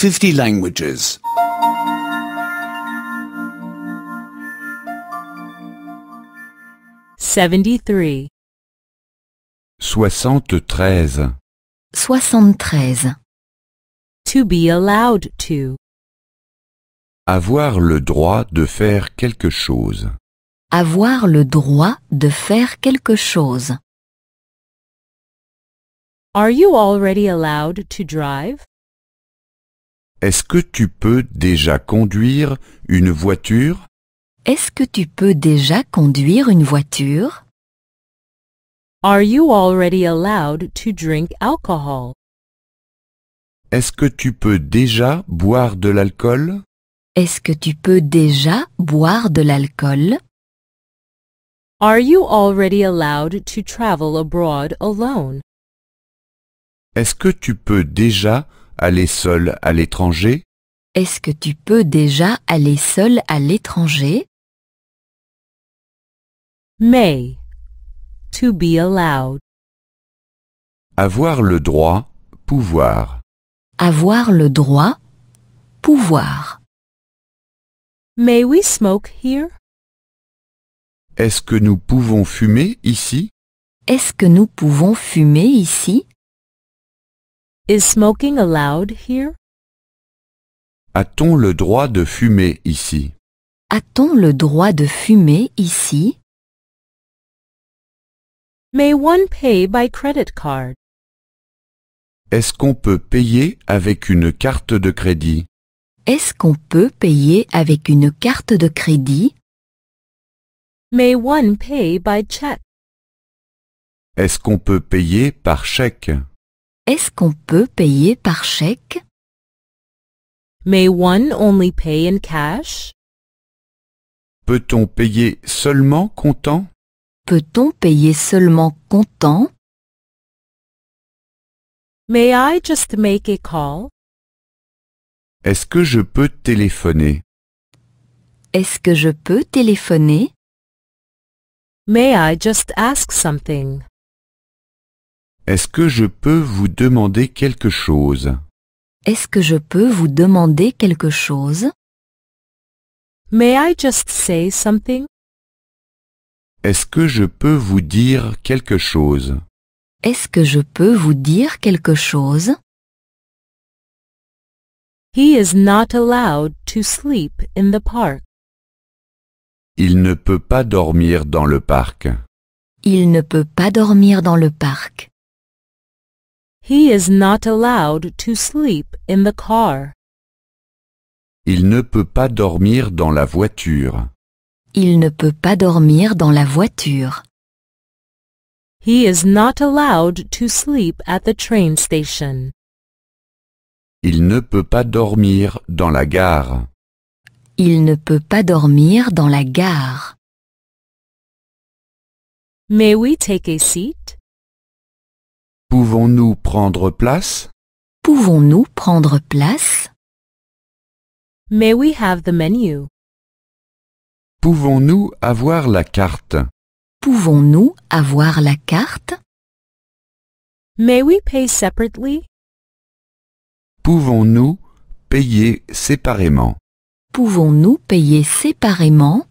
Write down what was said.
50 languages. 73. 73. 73. To be allowed to. Avoir le droit de faire quelque chose. Avoir le droit de faire quelque chose. Are you already allowed to drive? Est-ce que tu peux déjà conduire une voiture? Est-ce que tu peux déjà conduire une voiture? Are you already allowed to drink alcohol? Est-ce que tu peux déjà boire de l'alcool? Est-ce que tu peux déjà boire de l'alcool? Are you already allowed to travel abroad alone? Est-ce que tu peux déjà aller seul à l'étranger? Est-ce que tu peux déjà aller seul à l'étranger? May. To be allowed. Avoir le droit, pouvoir. Avoir le droit Pouvoir. May we smoke here? Est-ce que nous pouvons fumer ici? Est-ce que nous pouvons fumer ici? Is smoking allowed here? A-t-on le droit de fumer ici? A-t-on le droit de fumer ici? May one pay by credit card? Est-ce qu'on peut payer avec une carte de crédit? Est-ce qu'on peut payer avec une carte de crédit? May one pay by check? Est-ce qu'on peut payer par chèque? Est-ce qu'on peut payer par chèque? May one only pay in cash? Peut-on payer seulement comptant? Peut-on payer seulement comptant? May I just make a call? Est-ce que je peux téléphoner? Est-ce que je peux téléphoner? May I just ask something? Est-ce que je peux vous demander quelque chose? Est-ce que je peux vous demander quelque chose? May I just say something? Est-ce que je peux vous dire quelque chose? Est-ce que je peux vous dire quelque chose? He is not allowed to sleep in the park. Il ne peut pas dormir dans le parc. Il ne peut pas dormir dans le parc. He is not allowed to sleep in the car. Il ne peut pas dormir dans la voiture. Il ne peut pas dormir dans la voiture. He is not allowed to sleep at the train station. Il ne peut pas dormir dans la gare. Il ne peut pas dormir dans la gare. May we take a seat? Pouvons-nous prendre place? Pouvons-nous prendre place? May we have the menu? Pouvons-nous avoir la carte? Pouvons-nous avoir la carte? May we pay separately? Pouvons-nous payer séparément? Pouvons-nous payer séparément?